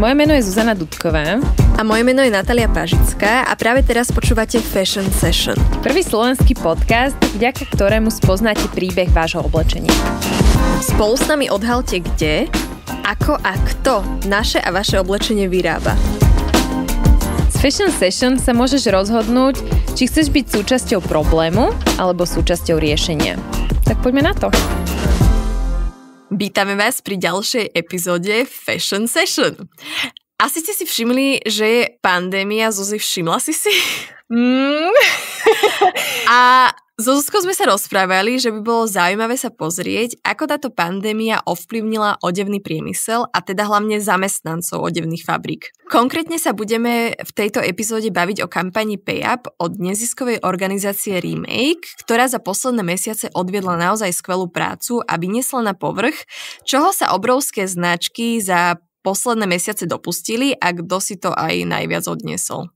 Moje meno je Zuzana Dudková. A moje meno je Natalia Pažická a práve teraz počúvate Fashion Session. Prvý slovenský podcast, vďaka ktorému spoznáte príbeh vášho oblečenia. Spolu s nami odhalte kde, ako a kto naše a vaše oblečenie vyrába. S Fashion Session sa môžeš rozhodnúť, či chceš byť súčasťou problému alebo súčasťou riešenia. Tak poďme na to. Vítame vás pri ďalšej epizóde Fashion Session. Asi ste si všimli, že je pandémia. Zuzi, všimla si si? Mm. A so Zuzkou sme sa rozprávali, že by bolo zaujímavé sa pozrieť, ako táto pandémia ovplyvnila odevný priemysel a teda hlavne zamestnancov odevných fabrík. Konkrétne sa budeme v tejto epizóde baviť o kampani PayUp od neziskovej organizácie Remake, ktorá za posledné mesiace odviedla naozaj skvelú prácu a vyniesla na povrch, čoho sa obrovské značky za posledné mesiace dopustili a kto si to aj najviac odniesol.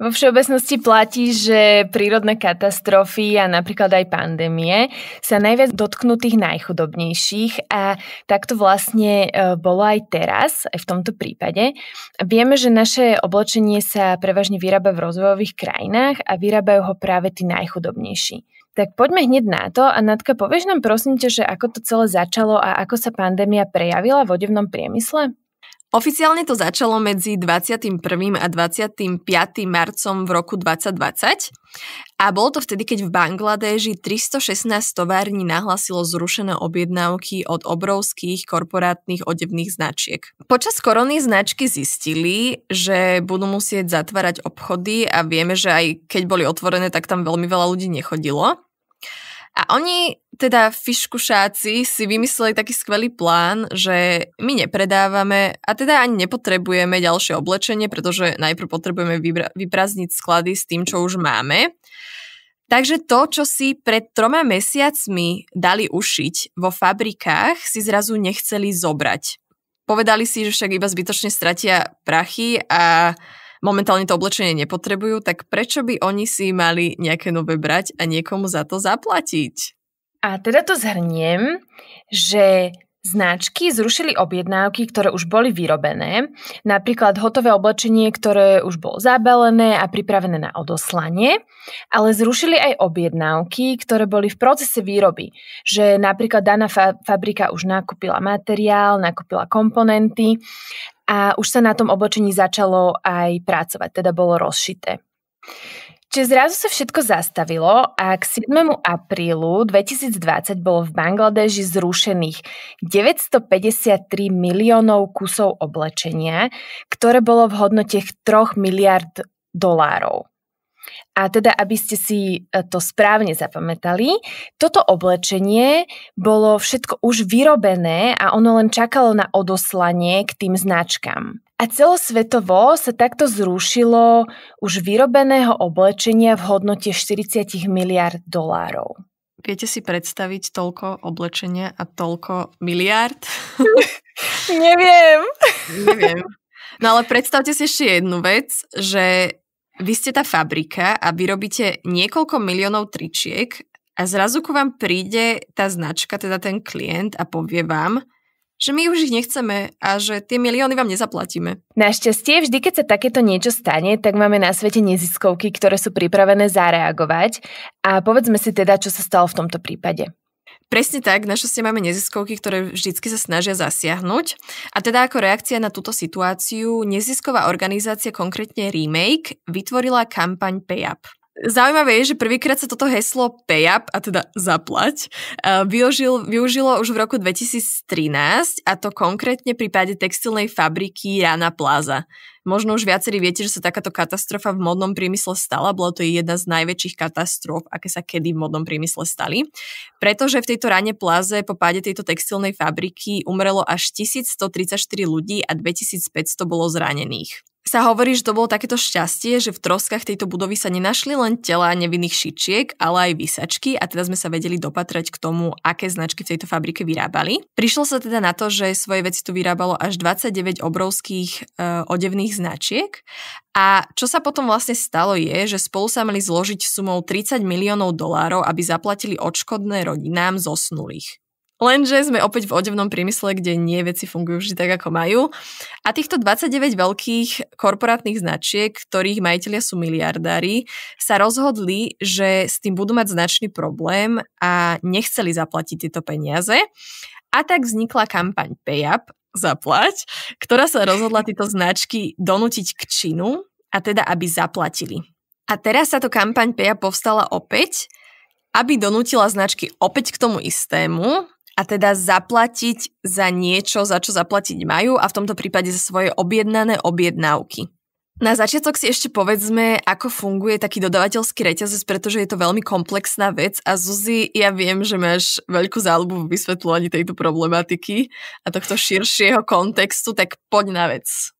Vo všeobecnosti platí, že prírodné katastrofy a napríklad aj pandémie sa najviac dotknú tých najchudobnejších a takto vlastne e, bolo aj teraz, aj v tomto prípade. Vieme, že naše oblečenie sa prevažne vyrába v rozvojových krajinách a vyrábajú ho práve tí najchudobnejší. Tak poďme hneď na to a Natka, povieš nám prosím ťa, že ako to celé začalo a ako sa pandémia prejavila v odevnom priemysle? Oficiálne to začalo medzi 21. a 25. marcom v roku 2020 a bolo to vtedy, keď v Bangladeži 316 tovární nahlasilo zrušené objednávky od obrovských korporátnych odevných značiek. Počas korony značky zistili, že budú musieť zatvárať obchody a vieme, že aj keď boli otvorené, tak tam veľmi veľa ľudí nechodilo. A oni, teda fiškušáci, si vymysleli taký skvelý plán, že my nepredávame a teda ani nepotrebujeme ďalšie oblečenie, pretože najprv potrebujeme vybra- vyprázdniť sklady s tým, čo už máme. Takže to, čo si pred troma mesiacmi dali ušiť vo fabrikách, si zrazu nechceli zobrať. Povedali si, že však iba zbytočne stratia prachy a momentálne to oblečenie nepotrebujú, tak prečo by oni si mali nejaké nové brať a niekomu za to zaplatiť? A teda to zhrniem, že Značky zrušili objednávky, ktoré už boli vyrobené, napríklad hotové oblečenie, ktoré už bolo zabalené a pripravené na odoslanie, ale zrušili aj objednávky, ktoré boli v procese výroby, že napríklad daná fa- fabrika už nakúpila materiál, nakúpila komponenty a už sa na tom oblečení začalo aj pracovať, teda bolo rozšité. Čiže zrazu sa všetko zastavilo a k 7. aprílu 2020 bolo v Bangladeži zrušených 953 miliónov kusov oblečenia, ktoré bolo v hodnote 3 miliard dolárov. A teda, aby ste si e, to správne zapamätali, toto oblečenie bolo všetko už vyrobené a ono len čakalo na odoslanie k tým značkám. A celosvetovo sa takto zrušilo už vyrobeného oblečenia v hodnote 40 miliard dolárov. Viete si predstaviť toľko oblečenia a toľko miliard? Neviem. Neviem. No ale predstavte si ešte jednu vec, že vy ste tá fabrika a vyrobíte niekoľko miliónov tričiek a zrazu ku vám príde tá značka, teda ten klient a povie vám, že my už ich nechceme a že tie milióny vám nezaplatíme. Našťastie, vždy keď sa takéto niečo stane, tak máme na svete neziskovky, ktoré sú pripravené zareagovať a povedzme si teda, čo sa stalo v tomto prípade. Presne tak, našťastie máme neziskovky, ktoré vždycky sa snažia zasiahnuť. A teda ako reakcia na túto situáciu, nezisková organizácia, konkrétne Remake, vytvorila kampaň PayUp. Zaujímavé je, že prvýkrát sa toto heslo pay a teda zaplať, využil, využilo už v roku 2013 a to konkrétne pri páde textilnej fabriky Rana Plaza. Možno už viacerí viete, že sa takáto katastrofa v modnom priemysle stala. Bola to jedna z najväčších katastrof, aké sa kedy v modnom priemysle stali. Pretože v tejto rane pláze po páde tejto textilnej fabriky umrelo až 1134 ľudí a 2500 bolo zranených sa hovorí, že to bolo takéto šťastie, že v troskách tejto budovy sa nenašli len tela nevinných šičiek, ale aj vysačky a teda sme sa vedeli dopatrať k tomu, aké značky v tejto fabrike vyrábali. Prišlo sa teda na to, že svoje veci tu vyrábalo až 29 obrovských e, odevných značiek a čo sa potom vlastne stalo je, že spolu sa mali zložiť sumou 30 miliónov dolárov, aby zaplatili odškodné rodinám zosnulých. Lenže sme opäť v odevnom priemysle, kde nie veci fungujú vždy tak, ako majú. A týchto 29 veľkých korporátnych značiek, ktorých majiteľia sú miliardári, sa rozhodli, že s tým budú mať značný problém a nechceli zaplatiť tieto peniaze. A tak vznikla kampaň PayUp, zaplať, ktorá sa rozhodla tieto značky donútiť k činu, a teda aby zaplatili. A teraz táto kampaň PayUp povstala opäť, aby donútila značky opäť k tomu istému a teda zaplatiť za niečo, za čo zaplatiť majú a v tomto prípade za svoje objednané objednávky. Na začiatok si ešte povedzme, ako funguje taký dodavateľský reťazec, pretože je to veľmi komplexná vec a Zuzi, ja viem, že máš veľkú záľubu v vysvetľovaní tejto problematiky a tohto širšieho kontextu, tak poď na vec.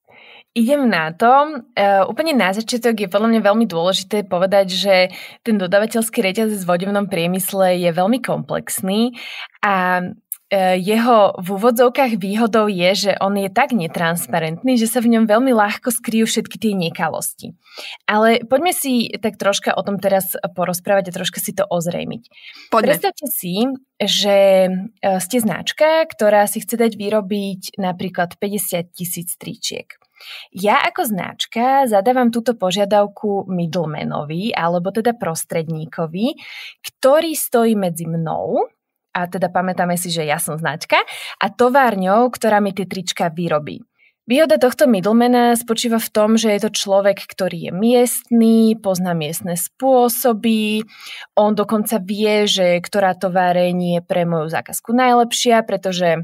Idem na to. Uh, úplne na začiatok je podľa mňa veľmi dôležité povedať, že ten dodavateľský reťazec v vodevnom priemysle je veľmi komplexný a uh, jeho v úvodzovkách výhodou je, že on je tak netransparentný, že sa v ňom veľmi ľahko skryjú všetky tie nekalosti. Ale poďme si tak troška o tom teraz porozprávať a troška si to ozrejmiť. Poďme. Predstavte si, že uh, ste značka, ktorá si chce dať vyrobiť napríklad 50 tisíc tričiek. Ja ako značka zadávam túto požiadavku middlemanovi, alebo teda prostredníkovi, ktorý stojí medzi mnou, a teda pamätáme si, že ja som značka, a továrňou, ktorá mi tie trička vyrobí. Výhoda tohto middlemana spočíva v tom, že je to človek, ktorý je miestný, pozná miestne spôsoby, on dokonca vie, že ktorá továreň je pre moju zákazku najlepšia, pretože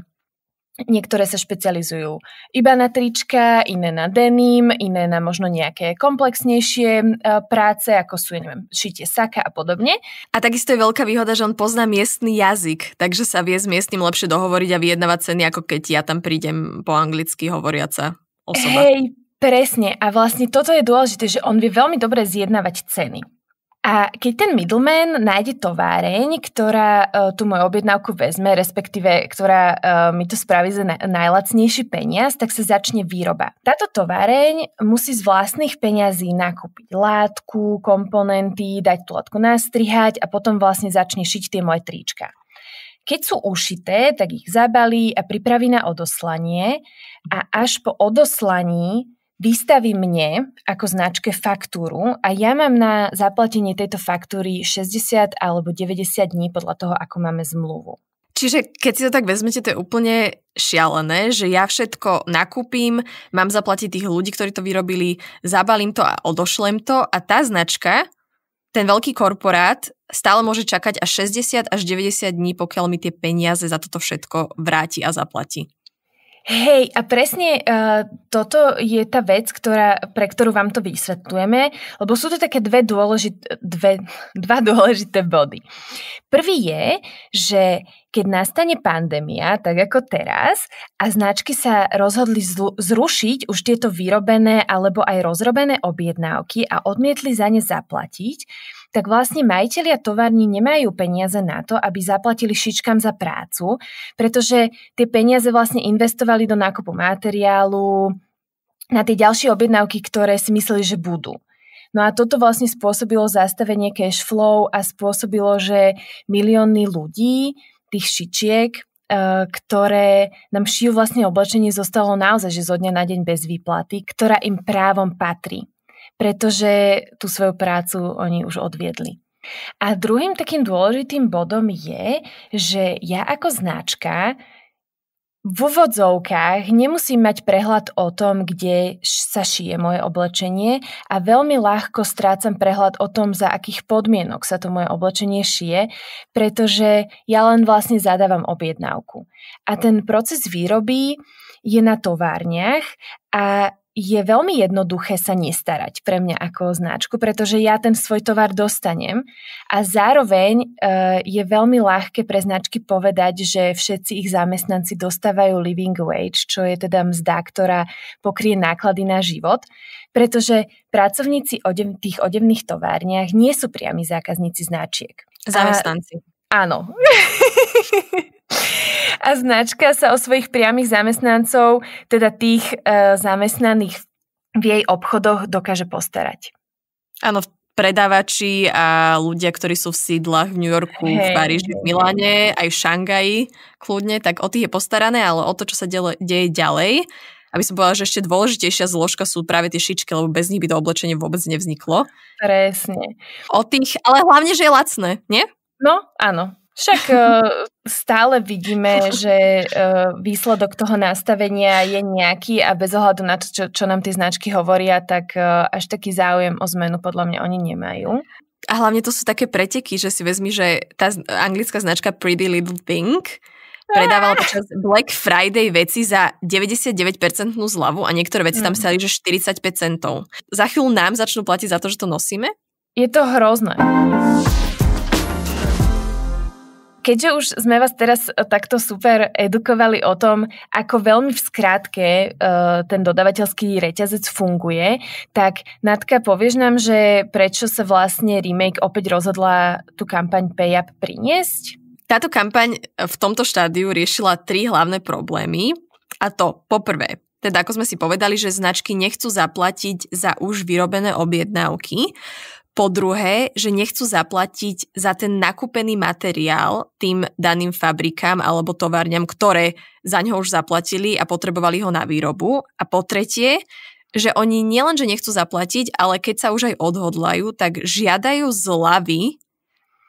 Niektoré sa špecializujú iba na trička, iné na denim, iné na možno nejaké komplexnejšie e, práce, ako sú, neviem, šitie saka a podobne. A takisto je veľká výhoda, že on pozná miestny jazyk, takže sa vie s miestnym lepšie dohovoriť a vyjednávať ceny, ako keď ja tam prídem po anglicky hovoriaca osoba. Hej, presne. A vlastne toto je dôležité, že on vie veľmi dobre zjednávať ceny. A keď ten middleman nájde továreň, ktorá uh, tú moju objednávku vezme, respektíve ktorá uh, mi to spraví za na- najlacnejší peniaz, tak sa začne výroba. Táto továreň musí z vlastných peňazí nakúpiť látku, komponenty, dať tú látku nastrihať a potom vlastne začne šiť tie moje trička. Keď sú ušité, tak ich zabalí a pripraví na odoslanie a až po odoslaní vystaví mne ako značke faktúru a ja mám na zaplatenie tejto faktúry 60 alebo 90 dní podľa toho, ako máme zmluvu. Čiže keď si to tak vezmete, to je úplne šialené, že ja všetko nakúpim, mám zaplatiť tých ľudí, ktorí to vyrobili, zabalím to a odošlem to a tá značka, ten veľký korporát stále môže čakať až 60 až 90 dní, pokiaľ mi tie peniaze za toto všetko vráti a zaplatí. Hej, a presne uh, toto je tá vec, ktorá, pre ktorú vám to vysvetľujeme, lebo sú to také dve dôležité, dve, dva dôležité body. Prvý je, že keď nastane pandémia, tak ako teraz, a značky sa rozhodli zrušiť už tieto vyrobené alebo aj rozrobené objednávky a odmietli za ne zaplatiť, tak vlastne majiteľia tovární nemajú peniaze na to, aby zaplatili šičkám za prácu, pretože tie peniaze vlastne investovali do nákupu materiálu, na tie ďalšie objednávky, ktoré si mysleli, že budú. No a toto vlastne spôsobilo zastavenie cash flow a spôsobilo, že milióny ľudí, tých šičiek, eh, ktoré nám šijú vlastne oblečenie, zostalo naozaj, že zo dňa na deň bez výplaty, ktorá im právom patrí pretože tú svoju prácu oni už odviedli. A druhým takým dôležitým bodom je, že ja ako značka v úvodzovkách nemusím mať prehľad o tom, kde sa šije moje oblečenie a veľmi ľahko strácam prehľad o tom, za akých podmienok sa to moje oblečenie šije, pretože ja len vlastne zadávam objednávku. A ten proces výroby je na továrniach a je veľmi jednoduché sa nestarať pre mňa ako značku, pretože ja ten svoj tovar dostanem a zároveň uh, je veľmi ľahké pre značky povedať, že všetci ich zamestnanci dostávajú living wage, čo je teda mzda, ktorá pokrie náklady na život, pretože pracovníci odev, tých odevných továrniach nie sú priami zákazníci značiek. Zamestnanci. A, áno. A značka sa o svojich priamých zamestnancov, teda tých e, zamestnaných v jej obchodoch, dokáže postarať. Áno, predávači a ľudia, ktorí sú v sídlach v New Yorku, hey. v Paríži, v Miláne, aj v Šangaji kľudne, tak o tých je postarané, ale o to, čo sa deje, deje ďalej, aby som povedala, že ešte dôležitejšia zložka sú práve tie šičky, lebo bez nich by to oblečenie vôbec nevzniklo. Presne. O tých, ale hlavne, že je lacné, nie? No, áno. Však uh, stále vidíme, že uh, výsledok toho nastavenia je nejaký a bez ohľadu na to, čo, čo nám tie značky hovoria, tak uh, až taký záujem o zmenu podľa mňa oni nemajú. A hlavne to sú také preteky, že si vezmi, že tá anglická značka Pretty Little Thing predávala počas Black Friday veci za 99% zľavu a niektoré veci tam mhm. stali, že 45 centov. Za chvíľu nám začnú platiť za to, že to nosíme? Je to hrozné. Keďže už sme vás teraz e, takto super edukovali o tom, ako veľmi v skrátke uh, ten dodavateľský reťazec funguje, tak Natka, povieš nám, že prečo sa vlastne Remake opäť rozhodla tú kampaň PayUp priniesť? Táto kampaň v tomto štádiu riešila tri hlavné problémy. A to, poprvé, teda ako sme si povedali, že značky nechcú zaplatiť za už vyrobené objednávky, po druhé, že nechcú zaplatiť za ten nakúpený materiál tým daným fabrikám alebo továrňam, ktoré za ňo už zaplatili a potrebovali ho na výrobu. A po tretie, že oni nielenže nechcú zaplatiť, ale keď sa už aj odhodlajú, tak žiadajú zľavy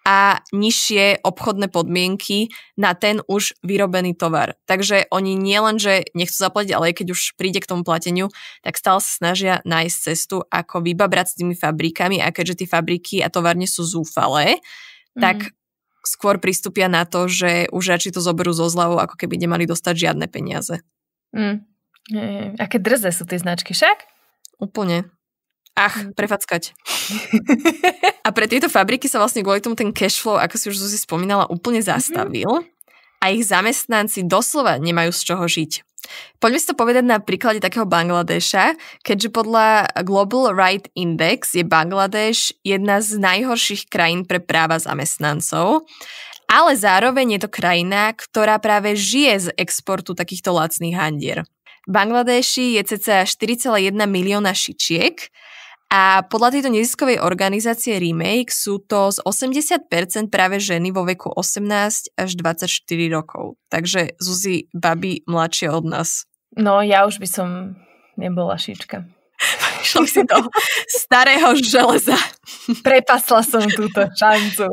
a nižšie obchodné podmienky na ten už vyrobený tovar. Takže oni nielen, že nechcú zaplatiť, ale keď už príde k tomu plateniu, tak stále sa snažia nájsť cestu, ako vybabrať s tými fabrikami a keďže tie fabriky a továrne sú zúfalé, mm. tak skôr pristúpia na to, že už radšej to zoberú zo zľavou, ako keby nemali dostať žiadne peniaze. Mm. Aké drze sú tie značky však? Úplne. Ach, mm. prefackať. a pre tieto fabriky sa vlastne kvôli tomu ten cash flow, ako si už Zuzi spomínala, úplne mhm. zastavil a ich zamestnanci doslova nemajú z čoho žiť. Poďme si to povedať na príklade takého Bangladeša, keďže podľa Global Right Index je Bangladeš jedna z najhorších krajín pre práva zamestnancov, ale zároveň je to krajina, ktorá práve žije z exportu takýchto lacných handier. V Bangladeši je cca 4,1 milióna šičiek a podľa tejto neziskovej organizácie Remake sú to z 80% práve ženy vo veku 18 až 24 rokov. Takže Zuzi, babi mladšie od nás. No, ja už by som nebola šička. Išla si do starého železa. Prepasla som túto šancu.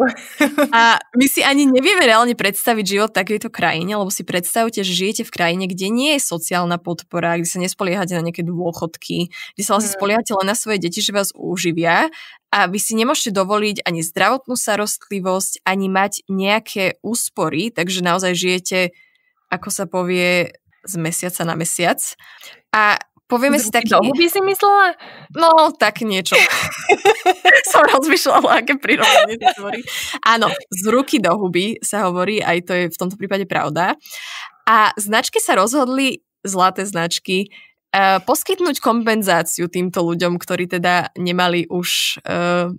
A my si ani nevieme reálne predstaviť život v takejto krajine, lebo si predstavte, že žijete v krajine, kde nie je sociálna podpora, kde sa nespoliehate na nejaké dôchodky, kde sa vlastne mm. spoliehate len na svoje deti, že vás uživia a vy si nemôžete dovoliť ani zdravotnú starostlivosť, ani mať nejaké úspory, takže naozaj žijete, ako sa povie, z mesiaca na mesiac. A Povieme si taký... Do huby si myslela? No, tak niečo. Som rozmýšľala, aké prirovnanie to tvorí. Áno, z ruky do huby sa hovorí, aj to je v tomto prípade pravda. A značky sa rozhodli, zlaté značky, uh, poskytnúť kompenzáciu týmto ľuďom, ktorí teda nemali už uh,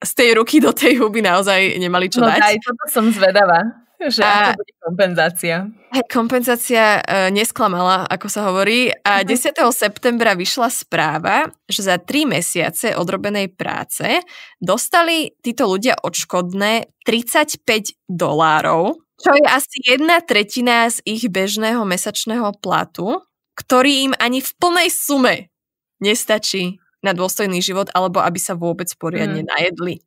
z tej ruky do tej huby naozaj nemali čo no, dať. Aj toto som zvedavá. Že a, bude kompenzácia? Kompenzácia e, nesklamala, ako sa hovorí. A 10. Mhm. septembra vyšla správa, že za 3 mesiace odrobenej práce dostali títo ľudia odškodné 35 dolárov, čo je asi jedna tretina z ich bežného mesačného platu, ktorý im ani v plnej sume nestačí na dôstojný život alebo aby sa vôbec poriadne mm. najedli.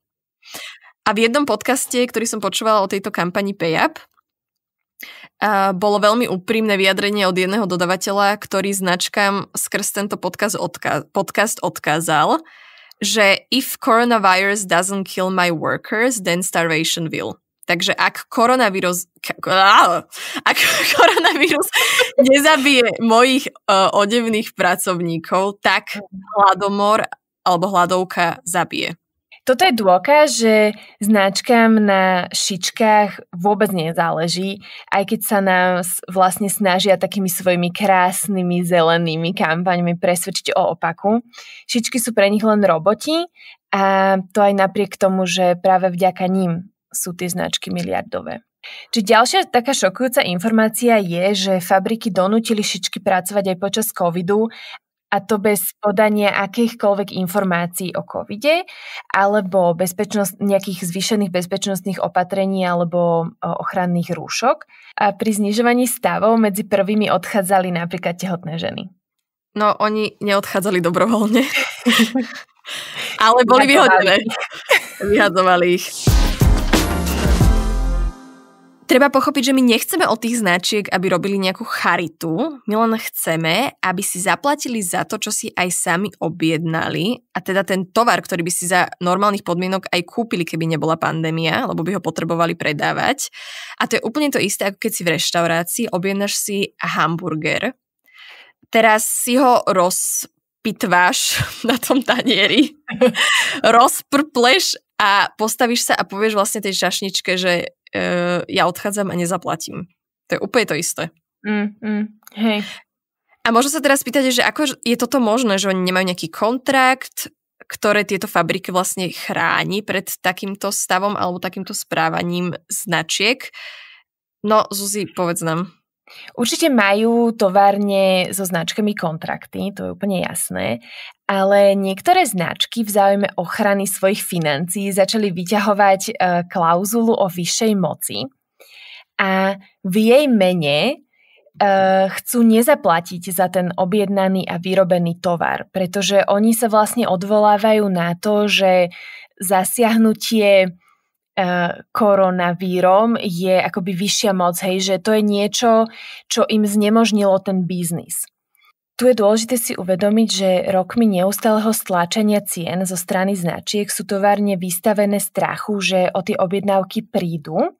A v jednom podcaste, ktorý som počúvala o tejto kampani PayUp, bolo veľmi úprimné vyjadrenie od jedného dodavateľa, ktorý značkám skrz tento podcast, odka- podcast odkázal, že if coronavirus doesn't kill my workers, then starvation will. Takže ak koronavírus, ak koronavírus nezabije mojich uh, odevných pracovníkov, tak hladomor alebo hladovka zabije. Toto je dôkaz, že značkám na šičkách vôbec nezáleží, aj keď sa nás vlastne snažia takými svojimi krásnymi zelenými kampaňmi presvedčiť o opaku. Šičky sú pre nich len roboti a to aj napriek tomu, že práve vďaka ním sú tie značky miliardové. Či ďalšia taká šokujúca informácia je, že fabriky donútili šičky pracovať aj počas covidu a to bez podania akýchkoľvek informácií o covide alebo bezpečnosť, nejakých zvýšených bezpečnostných opatrení alebo ochranných rúšok. A pri znižovaní stavov medzi prvými odchádzali napríklad tehotné ženy. No, oni neodchádzali dobrovoľne. Ale boli vyhodené. Vyhadzovali ich. Treba pochopiť, že my nechceme od tých značiek, aby robili nejakú charitu. My len chceme, aby si zaplatili za to, čo si aj sami objednali. A teda ten tovar, ktorý by si za normálnych podmienok aj kúpili, keby nebola pandémia, lebo by ho potrebovali predávať. A to je úplne to isté, ako keď si v reštaurácii objednáš si hamburger. Teraz si ho rozpitváš na tom tanieri, rozprpleš a postavíš sa a povieš vlastne tej čašničke, že uh, ja odchádzam a nezaplatím. To je úplne to isté. Mm, mm, hej. A možno sa teraz spýtať, že ako je toto možné, že oni nemajú nejaký kontrakt, ktoré tieto fabriky vlastne chráni pred takýmto stavom alebo takýmto správaním značiek. No, Zuzi, povedz nám. Určite majú továrne so značkami kontrakty, to je úplne jasné, ale niektoré značky v záujme ochrany svojich financií začali vyťahovať e, klauzulu o vyššej moci a v jej mene e, chcú nezaplatiť za ten objednaný a vyrobený tovar, pretože oni sa vlastne odvolávajú na to, že zasiahnutie Eh, koronavírom je akoby vyššia moc, hej, že to je niečo, čo im znemožnilo ten biznis. Tu je dôležité si uvedomiť, že rokmi neustáleho stláčania cien zo strany značiek sú továrne vystavené strachu, že o tie objednávky prídu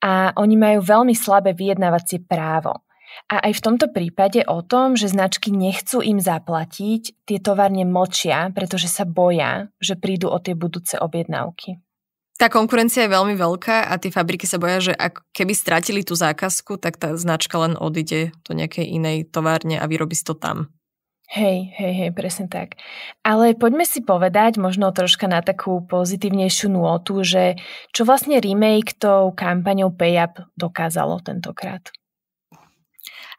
a oni majú veľmi slabé vyjednávacie právo. A aj v tomto prípade o tom, že značky nechcú im zaplatiť, tie továrne močia, pretože sa boja, že prídu o tie budúce objednávky. Tá konkurencia je veľmi veľká a tie fabriky sa boja, že ak keby stratili tú zákazku, tak tá značka len odíde do nejakej inej továrne a vyrobí si to tam. Hej, hej, hej, presne tak. Ale poďme si povedať možno troška na takú pozitívnejšiu nôtu, že čo vlastne remake tou kampaňou PayUp dokázalo tentokrát.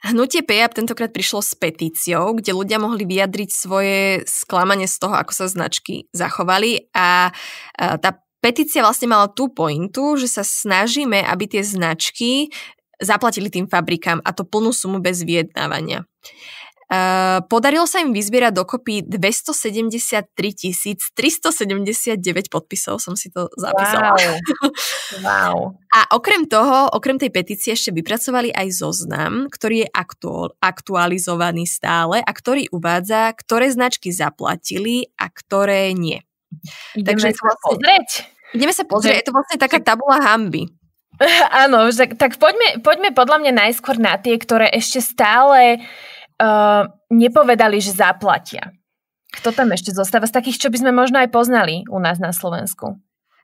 Hnutie PayUp tentokrát prišlo s petíciou, kde ľudia mohli vyjadriť svoje sklamanie z toho, ako sa značky zachovali a tá petícia vlastne mala tú pointu, že sa snažíme, aby tie značky zaplatili tým fabrikám a to plnú sumu bez vyjednávania. Uh, podarilo sa im vyzbierať dokopy 273 379 podpisov, som si to zapísala. Wow. wow. A okrem toho, okrem tej petície ešte vypracovali aj zoznam, ktorý je aktuál, aktualizovaný stále a ktorý uvádza, ktoré značky zaplatili a ktoré nie. Ideme Takže sa vlastne, pozrieť. Ideme sa pozrieť, je to vlastne taká tabula hamby. Áno, tak, tak poďme, poďme podľa mňa najskôr na tie, ktoré ešte stále uh, nepovedali, že zaplatia. Kto tam ešte zostáva z takých, čo by sme možno aj poznali u nás na Slovensku?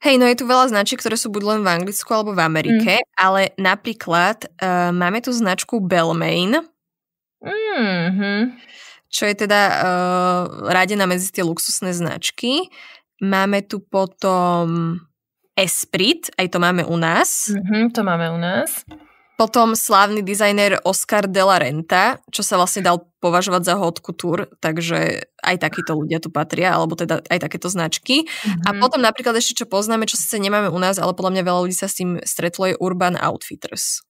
Hej, no je tu veľa značiek, ktoré sú buď len v Anglicku alebo v Amerike, mm. ale napríklad uh, máme tu značku Belmain, mm-hmm. čo je teda uh, radená medzi tie luxusné značky. Máme tu potom Esprit, aj to máme u nás. Mm-hmm, to máme u nás. Potom slávny dizajner Oscar de la Renta, čo sa vlastne dal považovať za hot couture, takže aj takíto ľudia tu patria, alebo teda aj takéto značky. Mm-hmm. A mhm. potom napríklad ešte, čo poznáme, čo sice nemáme u nás, ale podľa mňa veľa ľudí sa s tým stretlo, je Urban Outfitters.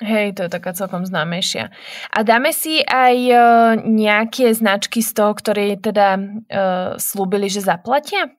Hej, to je taká celkom známejšia. A dáme si aj uh, nejaké značky z toho, ktoré teda uh, slúbili, že zaplatia?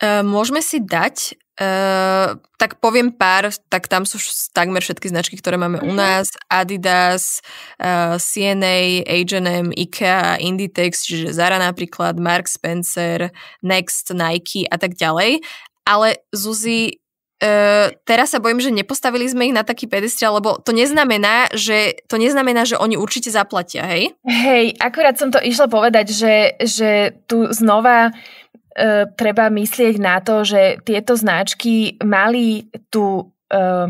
Uh, môžeme si dať, uh, tak poviem pár, tak tam sú takmer všetky značky, ktoré máme uh-huh. u mhm. nás. Adidas, uh, CNA, H&M, IKEA, Inditex, čiže Zara napríklad, Mark Spencer, Next, Nike a tak ďalej. Ale Zuzi, Uh, teraz sa bojím, že nepostavili sme ich na taký pedestriel, lebo to neznamená, že to neznamená, že oni určite zaplatia, hej? Hej, akurát som to išla povedať, že, že tu znova uh, treba myslieť na to, že tieto značky mali tú uh,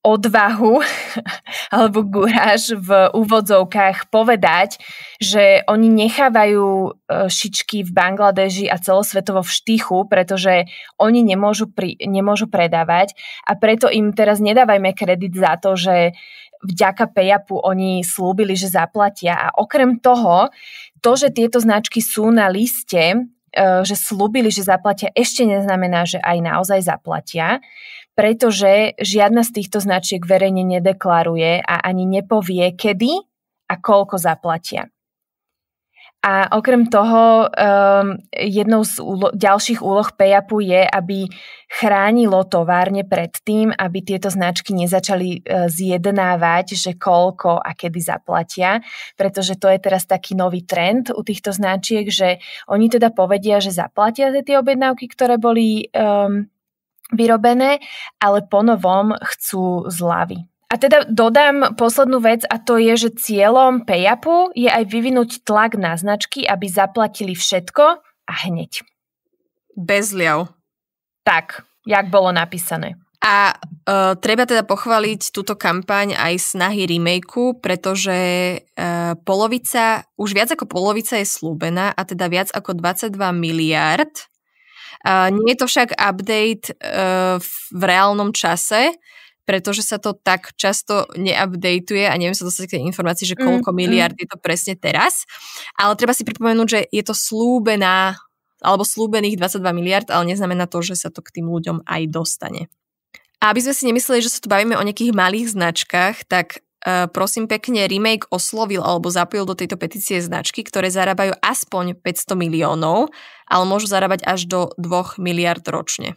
odvahu alebo guráž v úvodzovkách povedať, že oni nechávajú e, šičky v Bangladeži a celosvetovo v štychu, pretože oni nemôžu, pri, nemôžu predávať a preto im teraz nedávajme kredit za to, že vďaka Payapu oni slúbili, že zaplatia. A okrem toho, to, že tieto značky sú na liste, e, že slúbili, že zaplatia, ešte neznamená, že aj naozaj zaplatia, pretože žiadna z týchto značiek verejne nedeklaruje a ani nepovie, kedy a koľko zaplatia. A okrem toho, um, jednou z úlo- ďalších úloh PayUpu je, aby chránilo továrne pred tým, aby tieto značky nezačali uh, zjednávať, že koľko a kedy zaplatia, pretože to je teraz taký nový trend u týchto značiek, že oni teda povedia, že zaplatia tie objednávky, ktoré boli um, vyrobené, ale ponovom chcú zľavy. A teda dodám poslednú vec a to je, že cieľom PayUpu je aj vyvinúť tlak na značky, aby zaplatili všetko a hneď. Bez liav. Tak, jak bolo napísané. A uh, treba teda pochváliť túto kampaň aj snahy remakeu, pretože uh, polovica, už viac ako polovica je slúbená a teda viac ako 22 miliard. Nie je to však update uh, v reálnom čase, pretože sa to tak často neupdateuje a neviem sa dostať k tej informácii, že koľko mm, miliard mm. je to presne teraz. Ale treba si pripomenúť, že je to slúbená alebo slúbených 22 miliard, ale neznamená to, že sa to k tým ľuďom aj dostane. A aby sme si nemysleli, že sa tu bavíme o nejakých malých značkách, tak prosím pekne, remake oslovil alebo zapojil do tejto petície značky, ktoré zarábajú aspoň 500 miliónov, ale môžu zarábať až do 2 miliard ročne.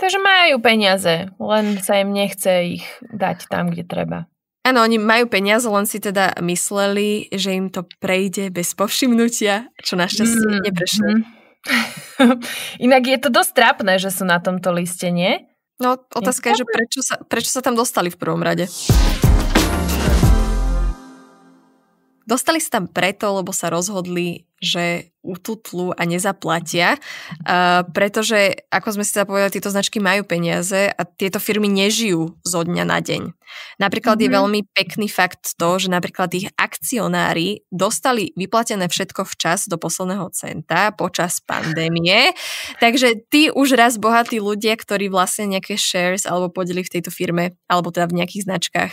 Takže majú peniaze, len sa im nechce ich dať tam, kde treba. Áno, oni majú peniaze, len si teda mysleli, že im to prejde bez povšimnutia, čo našťastie mm, neprešlo. Mm. Inak je to dosť trápne, že sú na tomto liste, nie? No, otázka je, je že prečo sa, prečo sa tam dostali v prvom rade. Dostali sa tam preto, lebo sa rozhodli, že ututlu a nezaplatia, uh, pretože, ako sme si povedali, tieto značky majú peniaze a tieto firmy nežijú zo dňa na deň. Napríklad mm-hmm. je mhm. veľmi pekný fakt to, že napríklad ich akcionári dostali vyplatené všetko včas do posledného centa počas pandémie, takže tí už raz bohatí ľudia, ktorí vlastne nejaké shares alebo podeli v tejto firme, alebo teda v nejakých značkách,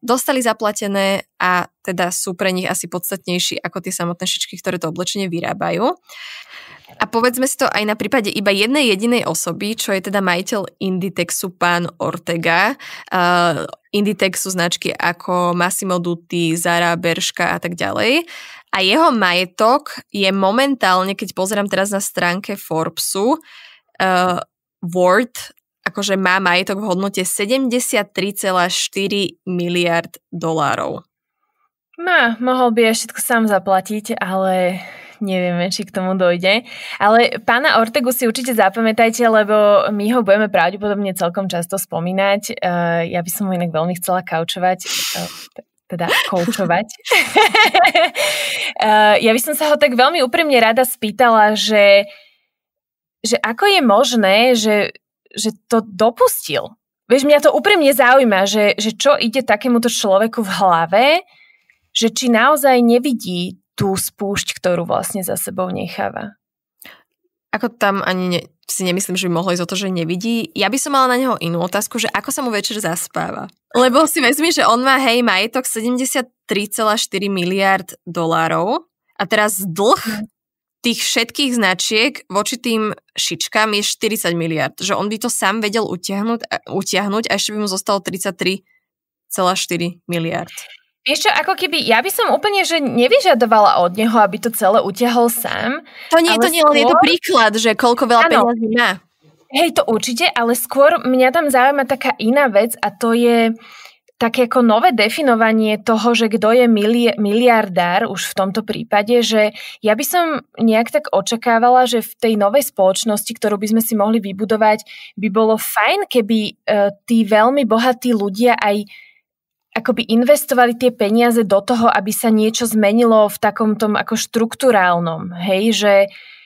dostali zaplatené a teda sú pre nich asi podstatnejší ako tie samotné šičky, ktoré to oblečenie vyrábajú. A povedzme si to aj na prípade iba jednej jedinej osoby, čo je teda majiteľ Inditexu pán Ortega. Uh, Inditexu značky ako Massimo Dutti, Zara, Berška a tak ďalej. A jeho majetok je momentálne, keď pozerám teraz na stránke Forbesu, uh, worth akože má majetok v hodnote 73,4 miliard dolárov. Má, mohol by aj všetko sám zaplatiť, ale nevieme, či k tomu dojde. Ale pána Ortegu si určite zapamätajte, lebo my ho budeme pravdepodobne celkom často spomínať. Uh, ja by som ho inak veľmi chcela kaučovať. Uh, teda koučovať. uh, ja by som sa ho tak veľmi úprimne rada spýtala, že, že ako je možné, že že to dopustil. Vieš, mňa to úprimne zaujíma, že, že čo ide takémuto človeku v hlave, že či naozaj nevidí tú spúšť, ktorú vlastne za sebou necháva. Ako tam ani ne, si nemyslím, že by mohlo ísť o to, že nevidí. Ja by som mala na neho inú otázku, že ako sa mu večer zaspáva. Lebo si vezmi, že on má hej majetok 73,4 miliard dolárov a teraz dlh hm tých všetkých značiek voči tým šičkám je 40 miliard. Že on by to sám vedel utiahnuť, utiahnuť a ešte by mu zostalo 33,4 miliard. Vieš čo, ako keby, ja by som úplne, že nevyžadovala od neho, aby to celé utiahol sám. To nie, to nie, skôr... je to príklad, že koľko veľa peniazí má. Hej, to určite, ale skôr mňa tam zaujíma taká iná vec a to je, také ako nové definovanie toho, že kto je mili- miliardár už v tomto prípade, že ja by som nejak tak očakávala, že v tej novej spoločnosti, ktorú by sme si mohli vybudovať, by bolo fajn, keby uh, tí veľmi bohatí ľudia aj akoby investovali tie peniaze do toho, aby sa niečo zmenilo v takom tom ako štruktúrálnom, hej, že,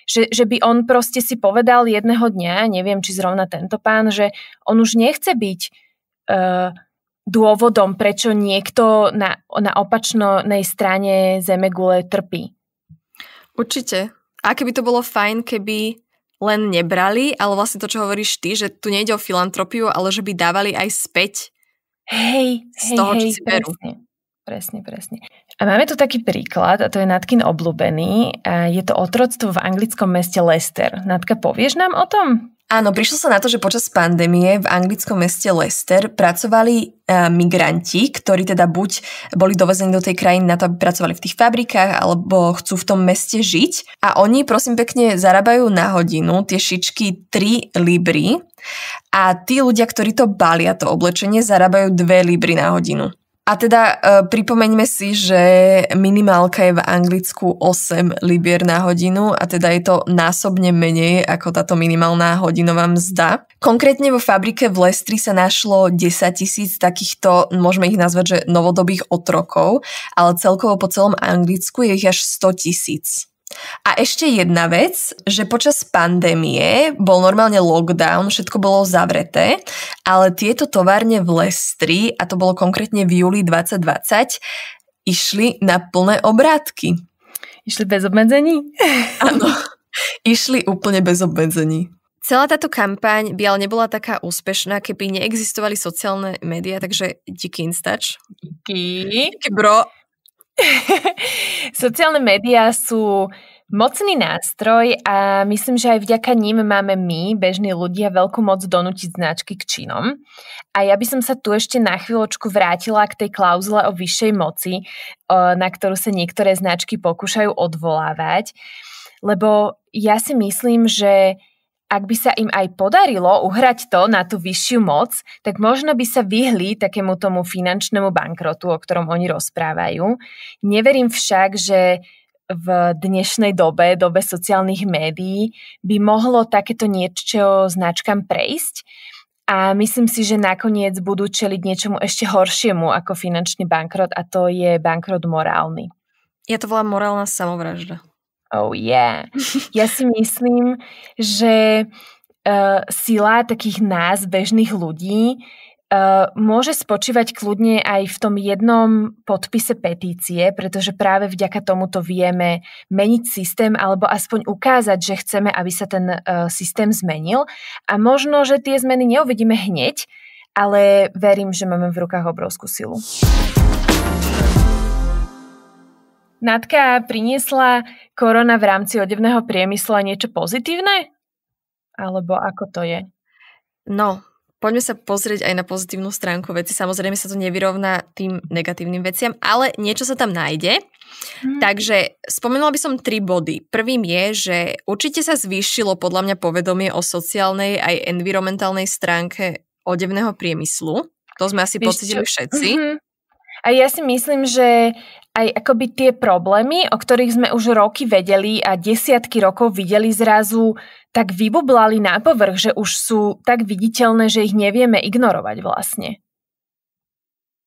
že, že by on proste si povedal jedného dňa, neviem, či zrovna tento pán, že on už nechce byť uh, dôvodom, prečo niekto na, na opačnej strane Zemegule trpí. Určite. A keby to bolo fajn, keby len nebrali, ale vlastne to, čo hovoríš ty, že tu nejde o filantropiu, ale že by dávali aj späť Hej, z toho, hej, čo si berú. Presne, presne, presne. A máme tu taký príklad, a to je Natkin obľúbený. A je to otroctvo v anglickom meste Leicester. Natka, povieš nám o tom? Áno, prišlo sa na to, že počas pandémie v anglickom meste Leicester pracovali uh, migranti, ktorí teda buď boli dovezení do tej krajiny na to, aby pracovali v tých fabrikách, alebo chcú v tom meste žiť. A oni, prosím pekne, zarábajú na hodinu tie šičky 3 libry a tí ľudia, ktorí to balia, to oblečenie, zarábajú 2 libry na hodinu. A teda e, pripomeňme si, že minimálka je v Anglicku 8 libier na hodinu a teda je to násobne menej ako táto minimálna hodinová mzda. Konkrétne vo fabrike v Lestri sa našlo 10 tisíc takýchto, môžeme ich nazvať, že novodobých otrokov, ale celkovo po celom Anglicku je ich až 100 tisíc. A ešte jedna vec, že počas pandémie bol normálne lockdown, všetko bolo zavreté, ale tieto továrne v Lestri, a to bolo konkrétne v júli 2020, išli na plné obrátky. Išli bez obmedzení? Áno, išli úplne bez obmedzení. Celá táto kampaň by ale nebola taká úspešná, keby neexistovali sociálne médiá, takže díky Instač. Díky. Díky bro. Sociálne médiá sú mocný nástroj a myslím, že aj vďaka ním máme my, bežní ľudia, veľkú moc donútiť značky k činom. A ja by som sa tu ešte na chvíľočku vrátila k tej klauzule o vyššej moci, na ktorú sa niektoré značky pokúšajú odvolávať, lebo ja si myslím, že ak by sa im aj podarilo uhrať to na tú vyššiu moc, tak možno by sa vyhli takému tomu finančnému bankrotu, o ktorom oni rozprávajú. Neverím však, že v dnešnej dobe, dobe sociálnych médií, by mohlo takéto niečo značkám prejsť. A myslím si, že nakoniec budú čeliť niečomu ešte horšiemu ako finančný bankrot a to je bankrot morálny. Ja to volám morálna samovražda. Oh yeah. Ja si myslím, že uh, sila takých nás, bežných ľudí, uh, môže spočívať kľudne aj v tom jednom podpise petície, pretože práve vďaka tomuto vieme meniť systém alebo aspoň ukázať, že chceme, aby sa ten uh, systém zmenil. A možno, že tie zmeny neuvidíme hneď, ale verím, že máme v rukách obrovskú silu. Natka priniesla korona v rámci odevného priemyslu niečo pozitívne? Alebo ako to je? No, poďme sa pozrieť aj na pozitívnu stránku veci. Samozrejme sa to nevyrovná tým negatívnym veciam, ale niečo sa tam nájde. Hmm. Takže spomenula by som tri body. Prvým je, že určite sa zvýšilo podľa mňa povedomie o sociálnej aj environmentálnej stránke odevného priemyslu. To sme asi Víš pocitili čo? všetci. Mm-hmm. A ja si myslím, že aj akoby tie problémy, o ktorých sme už roky vedeli a desiatky rokov videli zrazu, tak vybublali na povrch, že už sú tak viditeľné, že ich nevieme ignorovať vlastne.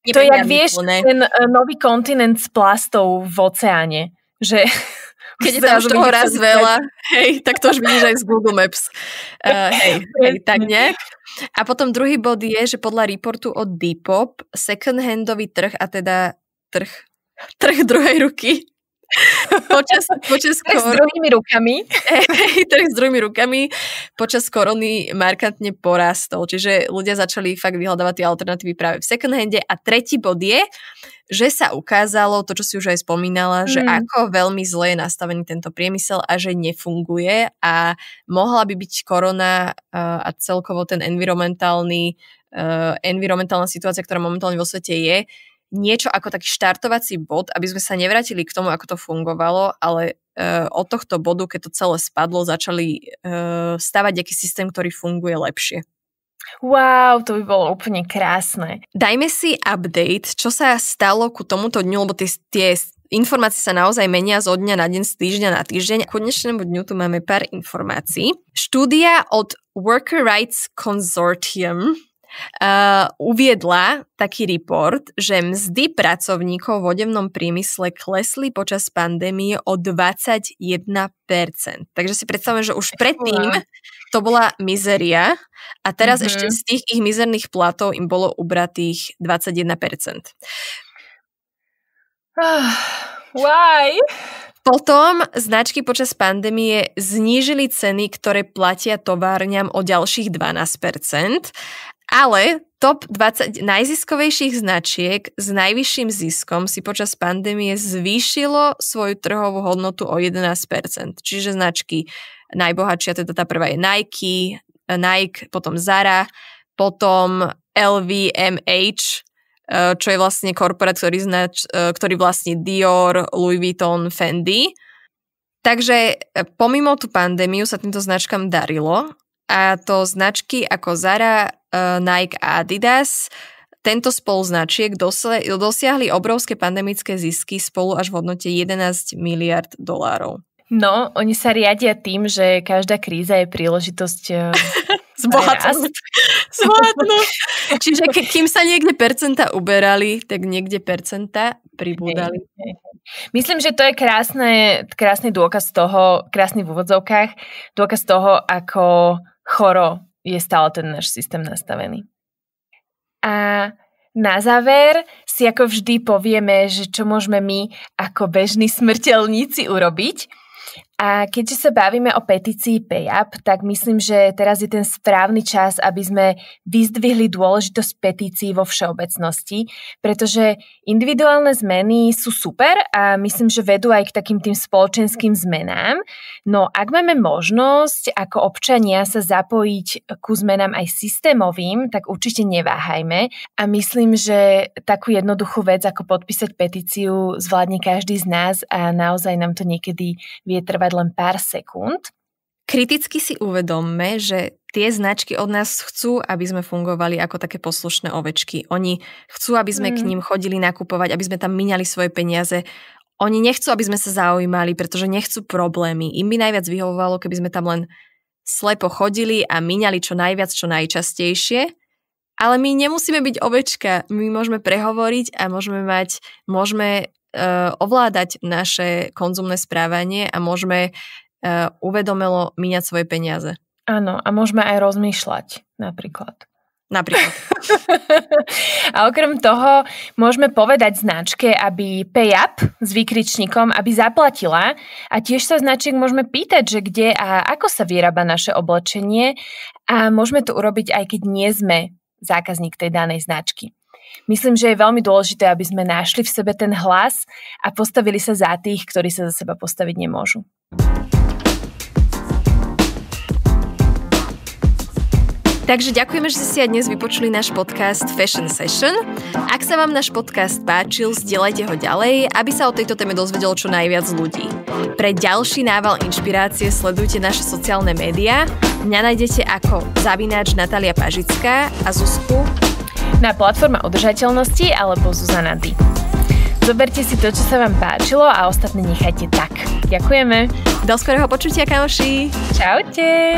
To je, jak vieš, ten uh, nový kontinent s plastov v oceáne, že keď je tam už toho raz veľa, hej, tak to už vidíš aj z Google Maps. Uh, hej, hej, tak nejak. A potom druhý bod je, že podľa reportu od Depop second-handový trh, a teda trh, trh druhej ruky, počas, počas trh kor... s druhými rukami. Trh s druhými rukami počas korony markantne porastol. Čiže ľudia začali fakt vyhľadávať tie alternatívy práve v second hande. A tretí bod je, že sa ukázalo to, čo si už aj spomínala, mm. že ako veľmi zle je nastavený tento priemysel a že nefunguje a mohla by byť korona uh, a celkovo ten environmentálny, uh, environmentálna situácia, ktorá momentálne vo svete je, niečo ako taký štartovací bod, aby sme sa nevrátili k tomu, ako to fungovalo, ale uh, od tohto bodu, keď to celé spadlo, začali uh, stavať aký systém, ktorý funguje lepšie. Wow, to by bolo úplne krásne. Dajme si update, čo sa stalo ku tomuto dňu, lebo tie, tie informácie sa naozaj menia zo dňa na deň, z týždňa na týždeň. K dnešnému dňu tu máme pár informácií. Štúdia od Worker Rights Consortium uh, uviedla taký report, že mzdy pracovníkov v odevnom priemysle klesli počas pandémie o 21%. Takže si predstavujem, že už predtým to bola mizeria a teraz mm-hmm. ešte z tých ich mizerných platov im bolo ubratých 21%. Why? Potom značky počas pandémie znížili ceny, ktoré platia továrňam o ďalších 12%, ale Top 20 najziskovejších značiek s najvyšším ziskom si počas pandémie zvýšilo svoju trhovú hodnotu o 11%. Čiže značky najbohatšia, teda tá prvá je Nike, Nike, potom Zara, potom LVMH, eh, čo je vlastne korporát, ktorý, znač, eh, ktorý vlastní Dior, Louis Vuitton, Fendi. Takže eh, pomimo tú pandémiu sa týmto značkám darilo a to značky ako Zara, Nike a Adidas tento spolu značiek dosiahli obrovské pandemické zisky spolu až v hodnote 11 miliard dolárov. No, oni sa riadia tým, že každá kríza je príležitosť zbohatnúť. zbohatnúť. Čiže ke, kým sa niekde percenta uberali, tak niekde percenta pribúdali. Myslím, že to je krásne, krásny dôkaz toho, krásny v úvodzovkách, dôkaz toho, ako choro je stále ten náš systém nastavený. A na záver si ako vždy povieme, že čo môžeme my ako bežní smrteľníci urobiť. A keďže sa bavíme o petícii PayUp, tak myslím, že teraz je ten správny čas, aby sme vyzdvihli dôležitosť petícií vo všeobecnosti, pretože individuálne zmeny sú super a myslím, že vedú aj k takým tým spoločenským zmenám. No ak máme možnosť ako občania sa zapojiť ku zmenám aj systémovým, tak určite neváhajme a myslím, že takú jednoduchú vec ako podpísať petíciu zvládne každý z nás a naozaj nám to niekedy vie trvať trvať len pár sekúnd. Kriticky si uvedomme, že tie značky od nás chcú, aby sme fungovali ako také poslušné ovečky. Oni chcú, aby sme mm. k ním chodili nakupovať, aby sme tam minali svoje peniaze. Oni nechcú, aby sme sa zaujímali, pretože nechcú problémy. Im by najviac vyhovovalo, keby sme tam len slepo chodili a minali čo najviac, čo najčastejšie. Ale my nemusíme byť ovečka. My môžeme prehovoriť a môžeme mať, môžeme ovládať naše konzumné správanie a môžeme uh, uvedomelo míňať svoje peniaze. Áno, a môžeme aj rozmýšľať napríklad. Napríklad. a okrem toho môžeme povedať značke, aby pay up s výkričníkom, aby zaplatila a tiež sa značiek môžeme pýtať, že kde a ako sa vyrába naše oblečenie a môžeme to urobiť aj keď nie sme zákazník tej danej značky. Myslím, že je veľmi dôležité, aby sme našli v sebe ten hlas a postavili sa za tých, ktorí sa za seba postaviť nemôžu. Takže ďakujeme, že ste si aj dnes vypočuli náš podcast Fashion Session. Ak sa vám náš podcast páčil, zdieľajte ho ďalej, aby sa o tejto téme dozvedelo čo najviac ľudí. Pre ďalší nával inšpirácie sledujte naše sociálne médiá. Mňa nájdete ako zavináč Natalia Pažická a Zuzku na platforma udržateľnosti alebo Zuzana D. Zoberte si to, čo sa vám páčilo a ostatné nechajte tak. Ďakujeme. Do skorého počutia, kamoši. Čaute.